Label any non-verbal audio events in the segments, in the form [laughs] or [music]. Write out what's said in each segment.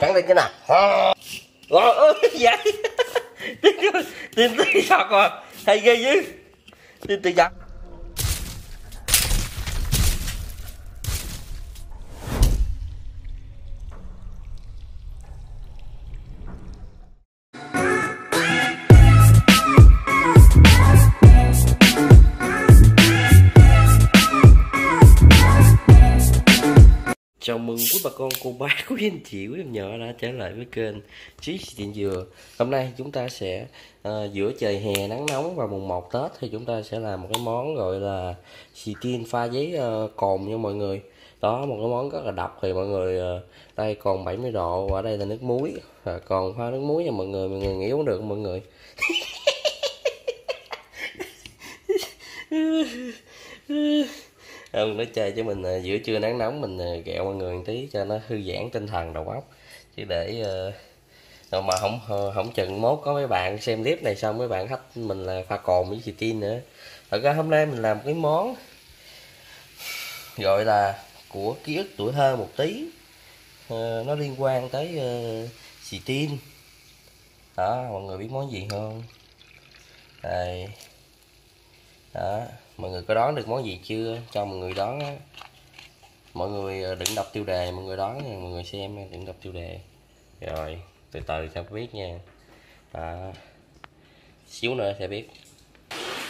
cắn lên cái nào. Ủa ôi, vậy. Tin tin tin giọt rồi Hay ghê dữ. Tin tin giọt bà con, cô bác, [laughs] quý anh chị, quý em nhỏ đã trở lại với kênh Trí Tiện Dừa. Hôm nay chúng ta sẽ uh, giữa trời hè nắng nóng và mùng 1 Tết thì chúng ta sẽ làm một cái món gọi là xì tin pha giấy uh, cồn nha mọi người. Đó, một cái món rất là độc thì mọi người uh, Đây còn 70 độ, và đây là nước muối. À, Còn pha nước muối nha mọi người, mọi người nghĩ uống được mọi người? [laughs] không nói chơi cho mình à, giữa trưa nắng nóng mình à, kẹo mọi người một tí cho nó thư giãn tinh thần đầu óc. Chứ để uh, mà không không chừng mốt có mấy bạn xem clip này xong mấy bạn thách mình là pha cồn với chị tin nữa. Thật ra hôm nay mình làm cái món gọi là của ký ức tuổi thơ một tí. Uh, nó liên quan tới ờ, uh, xì tin. Đó mọi người biết món gì không? Đây. Đó mọi người có đoán được món gì chưa? Cho mọi người đoán á. Mọi người ờ, đừng đọc tiêu đề mọi người đoán nha mọi người xem đừng đọc tiêu đề. Rồi từ từ sẽ biết nha. À, xíu nữa sẽ biết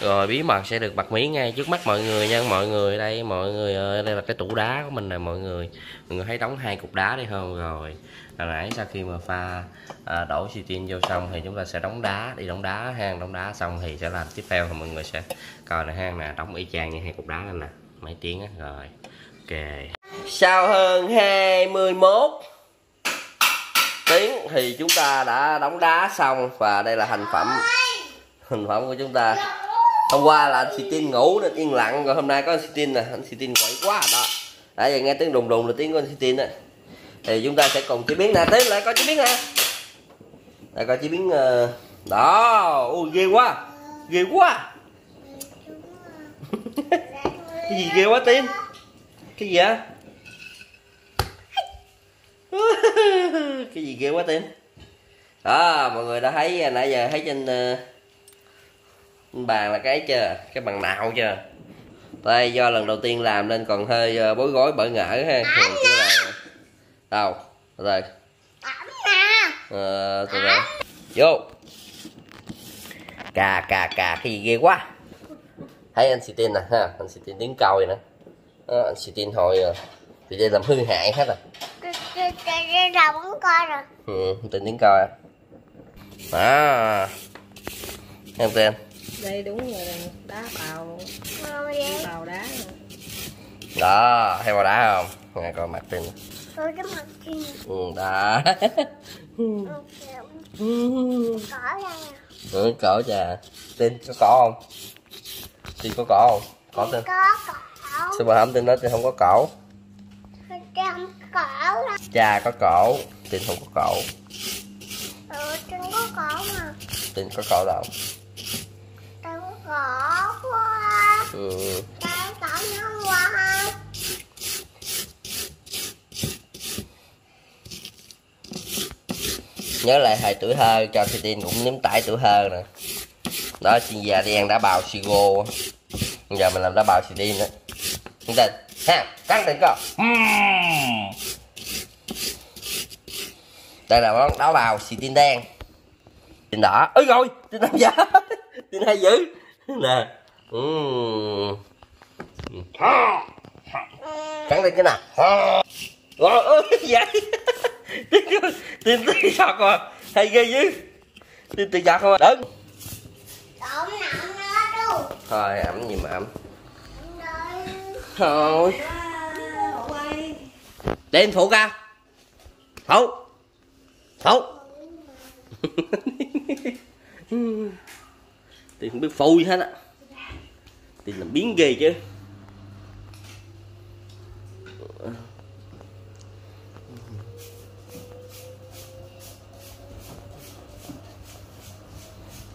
rồi bí mật sẽ được bật mí ngay trước mắt mọi người nha. Mọi người đây mọi người ơi đây là cái tủ đá của mình nè mọi người. Mọi người thấy đóng hai cục đá đây không? Rồi. Hồi nãy sau khi mà pha à, đổ xi-tin vô xong thì chúng ta sẽ đóng đá. Đi đóng đá hang đóng đá xong thì sẽ làm tiếp theo thì mọi người sẽ coi là hang nè đóng y chang như hai cục đá này nè. Mấy tiếng á rồi. Ok. Sau hơn 21 tiếng thì chúng ta đã đóng đá xong và đây là thành phẩm. Thành phẩm của chúng ta hôm qua là anh tin ngủ nên yên lặng rồi hôm nay có anh tin nè anh tin quậy quá đó. Đã giờ nghe tiếng đùng đùng là tiếng của anh tin á. Thì chúng ta sẽ cùng chế biến nè tiến lại coi chế biến nè. Lại coi chế biến ờ, đó ui ghê quá ghê quá. [laughs] Cái gì ghê quá tiên cái gì á? [laughs] Cái gì ghê quá tiên đó mọi người đã thấy nãy giờ thấy trên uh, bàn là cái chưa? Cái bằng nào chưa? Đây do lần đầu tiên làm nên còn hơi uh, bối rối bỡ ngỡ ha. Thường chứ là đâu? Rồi. Ờ từ từ. Vô. Cà cà cà cái gì ghê quá. Thấy anh xì tin nè ha anh xì tin tiếng câu vậy nè. À, anh xì tin hồi thì đây làm hư hại hết rồi. Cái đầu cũng coi rồi. Ừ tin tiếng coi. À em tên đây đúng rồi. Đá bào. Bào đá. Đó thấy bào đá không? Nghe coi mặt tin. Tôi cái mặt kia ừ đó. Cỏ ra ừ, cỡ trà. Tin có cỏ không? Tin có cỏ không? Cỏ tin. Có cỏ. Sao mà không tin nói tin không có cổ cỏ cha có cổ tin không có cổ Ừ, trên có cỏ mà. Tin có cổ đâu có quá ừ. Trên cỏ nó quá nhớ lại thời tuổi thơ cho thì tin cũng nếm tải tuổi thơ nè. Đó chuyên gia đen đã bào sigo. Giờ mình làm đá bào xì tin đó chúng ta ha cắn tiền co đây là món đá bào xì tin đen. Tin đỏ. Ơi rồi tin năm giá tin hay dữ [laughs] nè. Uhm. cắn lên cái nào. Rồi ơi vậy tin tin tin giọt rồi hay ghê dữ. Tin tin giọt không đứng thôi ẩm gì mà ẩm. Thôi. đem thủ ra thủ thủ tiền không biết phôi hết á. Tiền làm biến ghê chứ.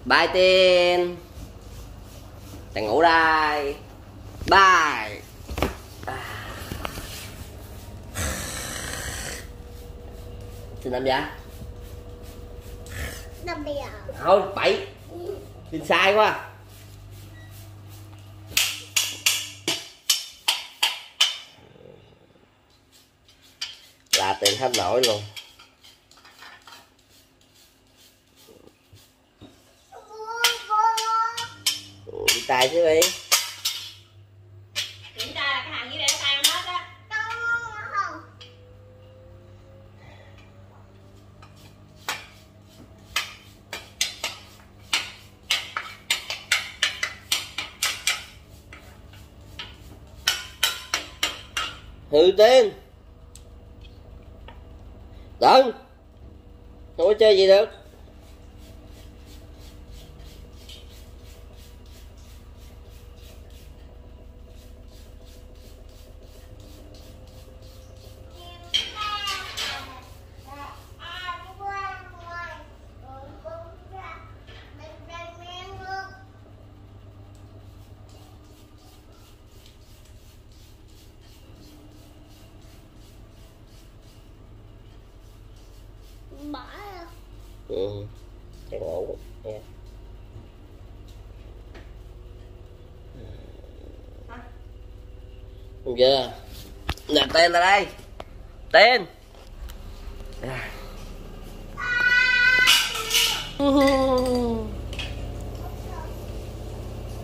Bye tiền Thằng ngủ đây. Bye xin làm dạ Đâm bây giờ thôi bậy tin sai quá. Là tiền hết nổi luôn. Ừ, đi tay chứ đi kiểm tra là cái hàng dưới đây nó tan hết á hư tên. Đừng. Không có chơi gì được Bỏ ra ừ chắc ngủ nha giờ chưa nè tên là đây. Tên. À.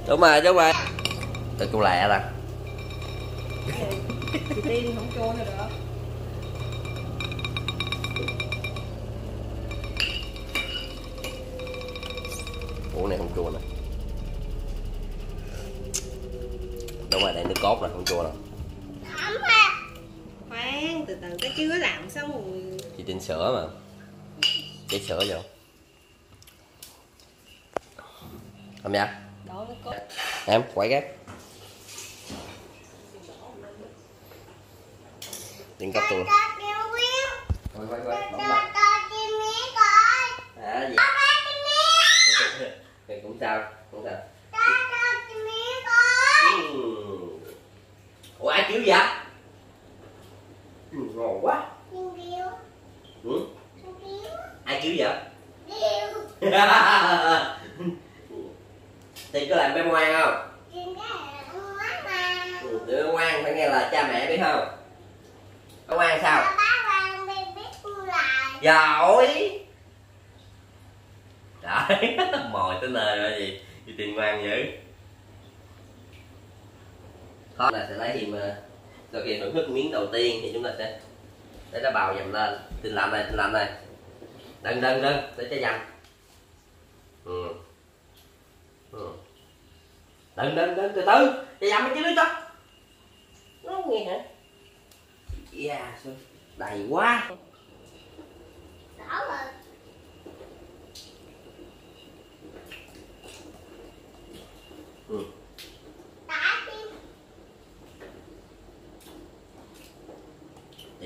đúng rồi đúng rồi tôi cô lẹ ra tên không trôi rồi được Ủa này không chua nè. Đúng rồi, đây nước cốt nè, không chua nè. Khoan từ từ cái chưa làm xong rồi. Chị tin sữa mà. Chế sữa vô. Làm nha Em, quay gác Tiền cấp tôi Ta kêu quyến. Quay quay quay, bấm Ta lại ta chim mí coi. À gì Ta ta chim mí. Thì cũng sao, cũng sao. Ủa ai kiểu vậy? Ừ, ngon quá ừ? Ai kiểu vậy? Thì có làm bé ngoan không ừ, đứa ngoan phải nghe lời cha mẹ biết không có ngoan sao Ta bác đấy, [laughs] mồi tới nơi rồi, gì đi tìm ngoan dữ. Khó là sẽ lấy gì mà, sau khi thưởng thức miếng đầu tiên thì chúng ta sẽ để nó bào dầm lên. Tin làm này tin làm này đừng đừng đừng, để cho dầm. Ừ. ừ. đừng đừng đừng, từ từ, cho dầm chứ đứa cho. Nó nghe hả? Dạ, yeah đầy quá. Đỏ rồi.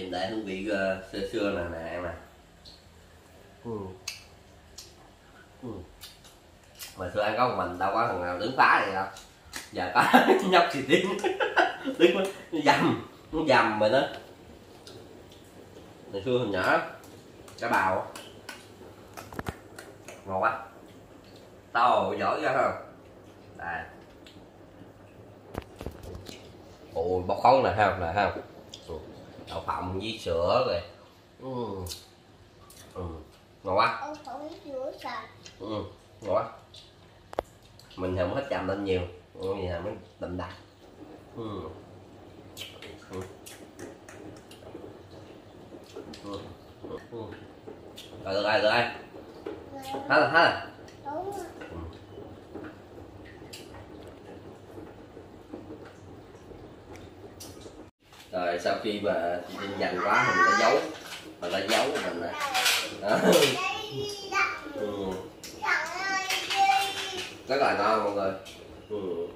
Tìm lại hương vị uh, xưa xưa nè nè em nè ừ. Ừ. mà xưa ăn có một mình đâu có thằng nào đứng phá vậy đâu. Giờ có [laughs] nhóc thì tiếng đứng [laughs] nó dầm nó dầm rồi đó. Ngày xưa hồi nhỏ cá bào ngon quá to giỏi ra không? Đây. Ôi bóc khón nè ha nè ha. Đậu phộng với sữa rồi ừ. Ừ. ngon quá ừ. ngon quá mình không hết chậm lên nhiều ừ, vậy là mới đậm đặc ừ. Ừ. Ừ. Ừ. Ừ. rồi được rồi được rồi hết rồi hết rồi Đúng rồi rồi sau khi mà chị Trinh dành quá thì mình đã giấu mình đã giấu của mình nè đó. Ừ. Rất là ngon mọi người ừ.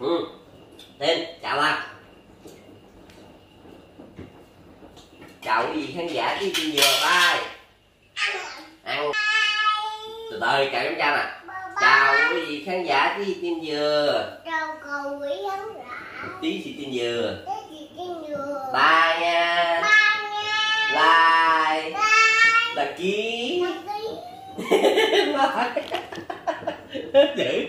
Ừ. Tên, chào ba chào quý vị khán giả đi trên dừa bay ăn từ từ chào chúng cha nè chào quý vị khán giả đi tim dừa Chào cầu quý khán giả tí thì trên dừa bye nha. Ba nha. like là Một [laughs] tí dữ